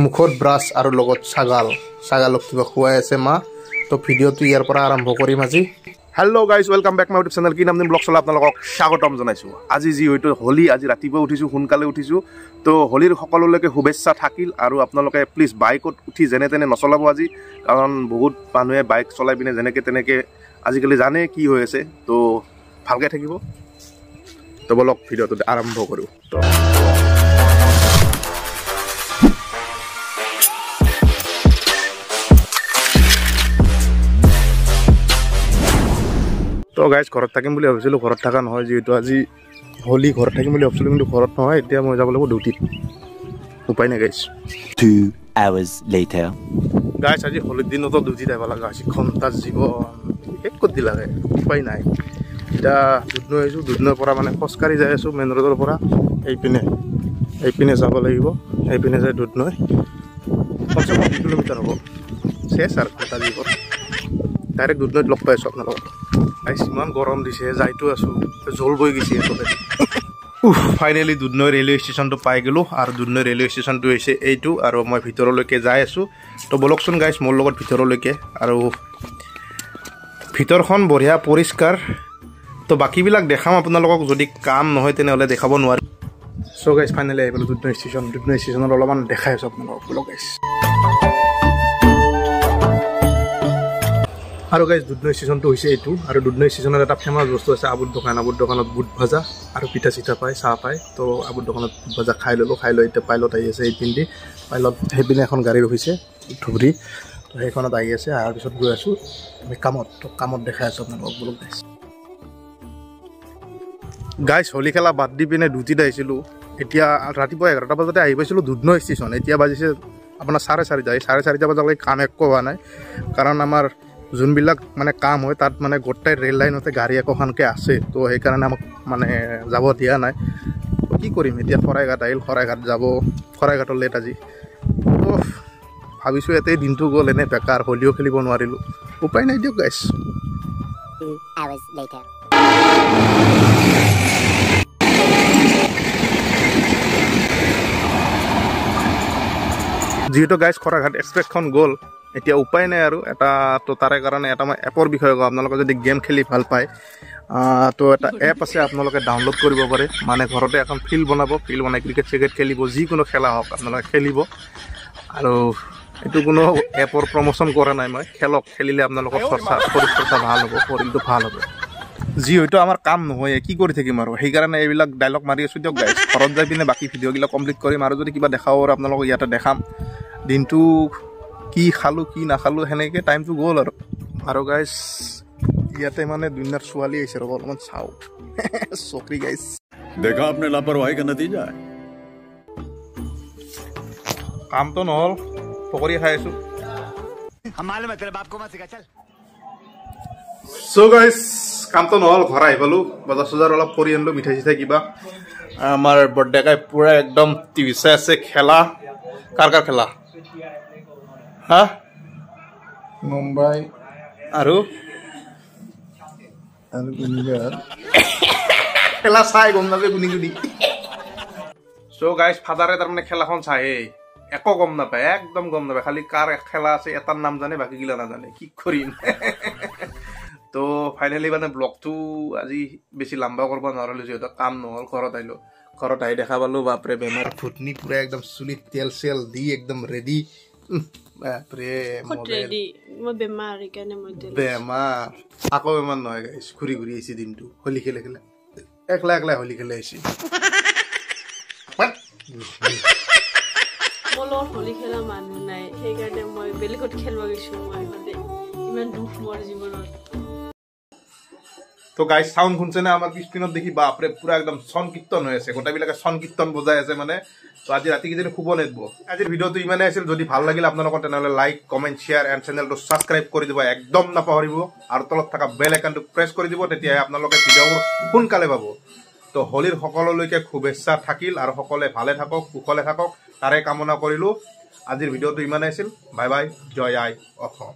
মুখত ব্ৰাছ আৰু লগত ছাগাল। ছাগালক কিবা খুৱাই আছে মা। তো ভিডিঅ'টো ইয়াৰ পৰা আৰম্ভ কৰিম আজি। Hello' guys welcome back my YouTube channel কি নাম দিম? ব্লগ চলা আপোনালোকক স্বাগতম জনাইছোঁ। আজি যিহেতু হোলী আজি ৰাতিপুৱা উঠিছোঁ সোনকালে উঠিছোঁ। তো হোলীৰ সকলোলৈকে শুভেচ্ছা থাকিল আৰু আপোনালোকে প্লিজ বাইকত উঠি যেনে তেনে নচলাব আজি। কাৰণ বহুত মানুহে বাইক চলাই পিনে যেনেকৈ তেনেকৈ আজিকালি জানে কি হৈ আছে। তো ভালকৈ থাকিব। তো বলক ভিডিঅ'টো আৰম্ভ কৰোঁ। তো গাইজ ঘৰত থাকিম বুলি ভাবিছিলোঁ ঘৰত থকা নহয় যিহেতু আজি হোলী ঘৰত থাকিম বুলি ভাবিছিলোঁ কিন্তু ঘৰত নহয় এতিয়া মই যাব লাগিব ডিউটিত উপায় নাই গাইজ. গাইছ আজি হোলীৰ দিনতো ডিউটিত আহিব লগা হৈছে ঘণ্টাৰ জীৱন। শেষ কৰি দিলাগে উপায় নাই। এতিয়া দুধনৈ আহিছোঁ দুধনৈৰ পৰা মানে খোজকাঢ়ি যাই আছোঁ মেইন ৰোডৰ পৰা। এইপিনে এইপিনে যাব লাগিব এইপিনে যাই দুধনৈ। কমচে কম কিলোমিটাৰ হ'ব। চেছ আৰু ঘণ্টা জীৱন। ডাইৰেক্ট দুধনৈত লগ পাই আছোঁ আপোনালোকক গাইছ ইমান গৰম দিছে যাইতো আছোঁ। জল বৈ গৈছে একেবাৰে। ফাইনেলি দুধনৈ ৰেলৱে ষ্টেচনটো পাই গ'লোঁ আৰু দুধনৈ ৰেলৱে ষ্টেচনটো হৈছে এইটো আৰু মই ভিতৰলৈকে যাই আছোঁ। তো বলকচোন গাইছ মোৰ লগত ভিতৰলৈকে আৰু ভিতৰখন বঢ়িয়া পৰিষ্কাৰ। তো বাকীবিলাক দেখাম আপোনালোকক যদি কাম নহয় তেনেহ'লে দেখাব নোৱাৰিম চ' গাইছ ফাইনেলি আহি পালোঁ দুধনৈ ষ্টেচন দুধনৈ ষ্টেচনত অলপমান দেখাই আছোঁ আপোনালোকক গাইছ আৰু গাইজ দুধনৈ ষ্টেচনটো হৈছে এইটো। আৰু দুধনৈ ষ্টেচনত এটা ফেমাছ বস্তু আছে আবুৰ দোকান। আবুৰ দোকানত বুট ভাজা আৰু পিঠা চিঠা পায় চাহ পায়। তো আবুৰ দোকানত বুট ভাজা খাই ল'লোঁ খাই লৈ এতিয়া পাইলত আহি আছে এইপিনেদি পাইলত সেইপিনে এখন গাড়ী ৰখিছে ধুবুৰী। তো সেইখনত আহি আছে অহাৰ পিছত গৈ আছোঁ। আমি কামত তো কামত দেখাই আছোঁ আপোনালোকক বোলো গাইজ গাইজ হোলী খেলা বাদ দি পিনে ডিউটিত আহিছিলোঁ। এতিয়া ৰাতিপুৱা এঘাৰটা বজাতে আহি পাইছিলোঁ দুধনৈ ষ্টেচন এতিয়া বাজিছে আপোনাৰ চাৰে চাৰিটা। এই চাৰে চাৰিটা বজালৈকে কাম একো হোৱা নাই। কাৰণ আমাৰ যোনবিলাক মানে কাম হয় তাত মানে গোটেই ৰেল লাইনতে গাড়ী একোখনকৈ আছে। তো সেইকাৰণে আমাক মানে যাব দিয়া নাই। কি কৰিম? এতিয়া শৰাইঘাট আহিল শৰাইঘাট যাব। শৰাইঘাটৰ লেট আজি। তো ভাবিছোঁ ইয়াতে দিনটো গ'ল এনে বেকাৰ হোলীও খেলিব নোৱাৰিলোঁ। উপায় নাই দিয়ক গাইছ. যিহেতু গাইজ খৰাঘাট এক্সপ্ৰেছখন গ'ল। এতিয়া উপায় নাই আৰু। এটা তো তাৰে কাৰণে এটা মই এপৰ বিষয়ে কওঁ। আপোনালোকে যদি গেম খেলি ভাল পায় তো এটা এপ আছে আপোনালোকে ডাউনলোড কৰিব পাৰে। মানে ঘৰতে এখন ফিল্ড বনাব। ফিল্ড বনাই ক্ৰিকেট চিকেট খেলিব। যিকোনো খেলা হওক আপোনালোকে খেলিব। আৰু এইটো কোনো এপৰ প্ৰমোশ্যন কৰা নাই মই। খেলক খেলিলে আপোনালোকৰ চৰ্চা শৰীৰ চৰ্চা ভাল হ'ব শৰীৰটো ভাল হ'ব। যিহেতু আমাৰ কাম নহয় কি কৰি থাকিম আৰু? সেইকাৰণে এইবিলাক ডাইলগ মাৰি আছোঁ দিয়ক ঘৰত যাই পিনে বাকী ভিডিঅ'বিলাক কমপ্লিট কৰিম। আৰু যদি কিবা দেখাব আৰু আপোনালোকক ইয়াতে দেখাম। দিনটো কি খালোঁ কি নাখালোঁ সেনেকৈ টাইমটো গ'ল আৰু। আৰু গাইজ ইয়াতে মানে দুনিয়াৰ ছোৱালী আহিছে ৰ'ব অলপমান চাওঁ। চকৰি গাইজ দেখা আপুনি লাপৰৱাহী কেনে দি কামটো নহ'ল পকৰি খাই আছোঁ। কামটো নহ'ল ঘৰ আহি পালোঁ। বজাৰ চজাৰ অলপ কৰি আনিলোঁ মিঠাই চিঠাই কিবা। আমাৰ বৰদেকাই পুৰা একদম টিভি চাই আছে খেলা। কাৰ কাৰ খেলা? হা? মুম্বাই। আৰু? আৰু গুণিগাৰ খেলা চাই গম নাপায় গুনি চ' গাইজ ফাদাৰে তাৰমানে খেলাখন চায়ে একো গম নাপায় একদম গম নাপায়। খালি কাৰ খেলা আছে এটাৰ নাম জানে বাকীগিলা নাজানে। কি কৰিম? তো ফাইনেলি মানে ব্লগটো আজি বেছি লাম্বা কৰিব নোৱাৰিলোঁ যিহেতু কাম নহ'ল ঘৰত আহিলোঁ। ঘৰত আহি দেখা পালোঁ বাপৰে বেমাৰ। ফুটনি পূৰা একদম চুলিত তেল চেল দি একদম ৰেডি বাপৰে ক'ত model। ৰেডি মই বেমাৰ সেইকাৰণে মই তেল বেমাৰ আকৌ বেমাৰ নহয় গাইছ ঘূৰি ঘূৰি আহিছে দিনটো হোলী খেলে খেলে একলা একলা হোলী খেলে আহিছে মোৰ লগত হোলী খেলা মানুহ নাই সেইকাৰণে মই বেলেগত খেলিব গৈছোঁ মই মানে ইমান দুখ মোৰ জীৱনত তো গাইছ চাউণ্ড শুনছে নে আমাৰ পিছপিনত দেখি বাপৰে পুৰা একদম চন কীৰ্তন হৈ আছে। গোটেইবিলাকে চন কীৰ্তন বজাই আছে মানে। তো আজি ৰাতি কিজানি শুব নেদব আজিৰ ভিডিঅ'টো ইমানেই আছিল যদি ভাল লাগিল আপোনালোকৰ তেনেহ'লে লাইক কমেণ্ট শ্বেয়াৰ এণ্ড চেনেলটো ছাবস্ক্ৰাইব কৰি দিব একদম নাপাহৰিব। আৰু তলত থকা বেল আইকনটো প্ৰেছ কৰি দিব তেতিয়াহে আপোনালোকে ভিডিঅ'বোৰ সোনকালে পাব। তো হোলীৰ সকলোলৈকে শুভেচ্ছা থাকিল আৰু সকলোৱে ভালে থাকক কুশলে থাকক। তাৰে কামনা কৰিলোঁ। আজিৰ ভিডিঅ'টো ইমানেই আছিল। বাই বাই জয় আই অসম।